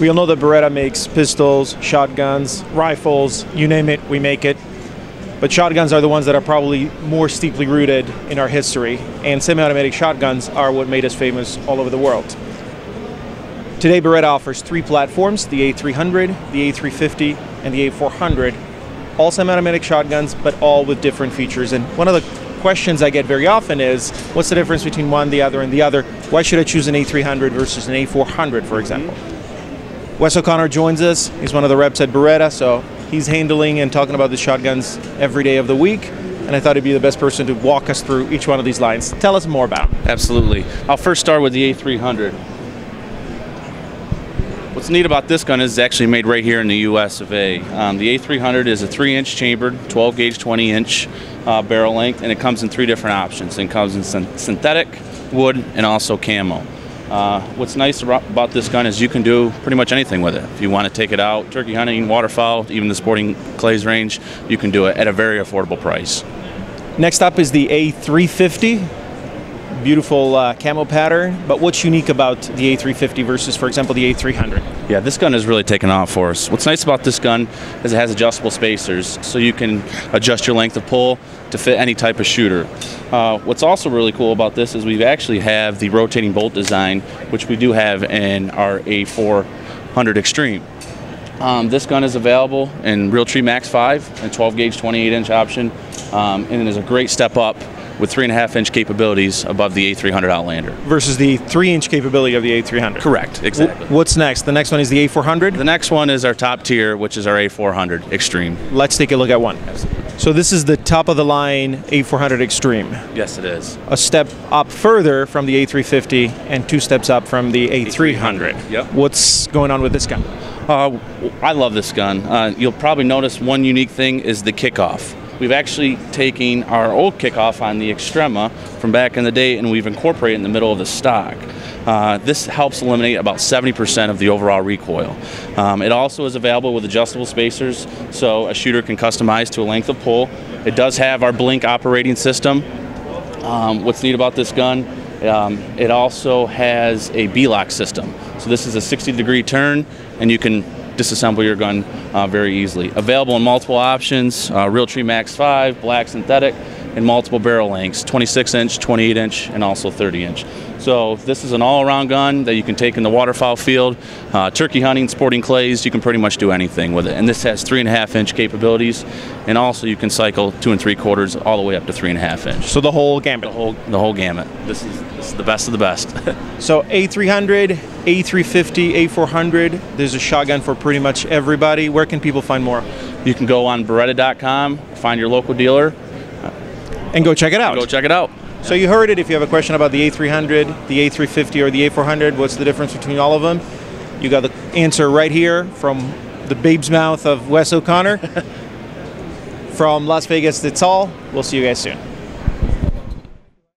We all know that Beretta makes pistols, shotguns, rifles, you name it, we make it. But shotguns are the ones that are probably more steeply rooted in our history, and semi automatic shotguns are what made us famous all over the world. Today, Beretta offers three platforms the A300, the A350, and the A400. All semi automatic shotguns, but all with different features. And one of the questions I get very often is what's the difference between one, the other, and the other? Why should I choose an A300 versus an A400, for example? Wes O'Connor joins us. He's one of the reps at Beretta, so he's handling and talking about the shotguns every day of the week. And I thought he'd be the best person to walk us through each one of these lines. Tell us more about. 'em. Absolutely. I'll first start with the A300. What's neat about this gun is it's actually made right here in the US of A. Um, the A300 is a 3 inch chambered, 12 gauge, 20 inch uh, barrel length, and it comes in three different options. It comes in synthetic, wood, and also camo. Uh, what's nice about this gun is you can do pretty much anything with it. If you want to take it out, turkey hunting, waterfowl, even the sporting clays range, you can do it at a very affordable price. Next up is the A350. Beautiful uh, camo pattern. But what's unique about the A350 versus, for example, the A300? Yeah, this gun has really taken off for us. What's nice about this gun is it has adjustable spacers, so you can adjust your length of pull to fit any type of shooter. Uh, what's also really cool about this is we actually have the rotating bolt design, which we do have in our A400 Xtreme. Um, this gun is available in Realtree Max 5 and 12 gauge 28 inch option, um, and it is a great step up with three and a half inch capabilities above the A300 Outlander. Versus the 3 inch capability of the A300. Correct, exactly. What's next? The next one is the A400. The next one is our top tier, which is our A400 Xtreme. Let's take a look at one. So this is the top of the line A400 Xtreme. Yes, it is. A step up further from the A350 and two steps up from the A300. Yep. What's going on with this gun? Uh, I love this gun. Uh, you'll probably notice one unique thing is the kickoff. We've actually taken our old kickoff on the Xtrema from back in the day and we've incorporated it in the middle of the stock. Uh, this helps eliminate about 70% of the overall recoil. Um, it also is available with adjustable spacers, so a shooter can customize to a length of pull. It does have our Blink operating system, um, what's neat about this gun, um, it also has a B-lock system. So this is a 60 degree turn and you can disassemble your gun uh, very easily. Available in multiple options, uh, Realtree Max 5, black synthetic, and multiple barrel lengths, 26 inch, 28 inch, and also 30 inch. So this is an all-around gun that you can take in the waterfowl field, uh, turkey hunting, sporting clays. You can pretty much do anything with it. And this has three and a half inch capabilities, and also you can cycle two and three quarters all the way up to three and a half inch. So the whole gamut The whole the whole gamut. This is this is the best of the best. So A300, A350, A400. There's a shotgun for pretty much everybody. Where can people find more? you can go on Beretta.com, find your local dealer, And go check it out. go check it out. So you heard it. If you have a question about the A300, the A350, or the A400, what's the difference between all of them? You got the answer right here from the babe's mouth of Wes O'Connor. from Las Vegas, that's all. We'll see you guys soon.